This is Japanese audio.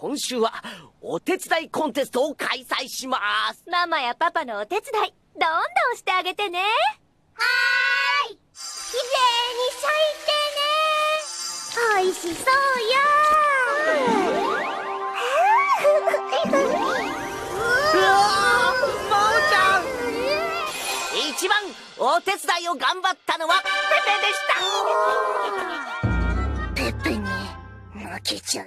今週はお手伝いコンテストを開催します。ママやパパのお手伝いどんどんしてあげてね。はーい。きれいに咲いてね。おいしそうよ。うわーうちゃん。一番お手伝いを頑張ったのはペペでした。ペペに負けちゃう。